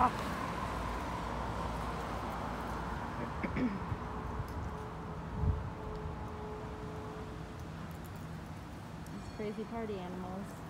Oh. These crazy party animals.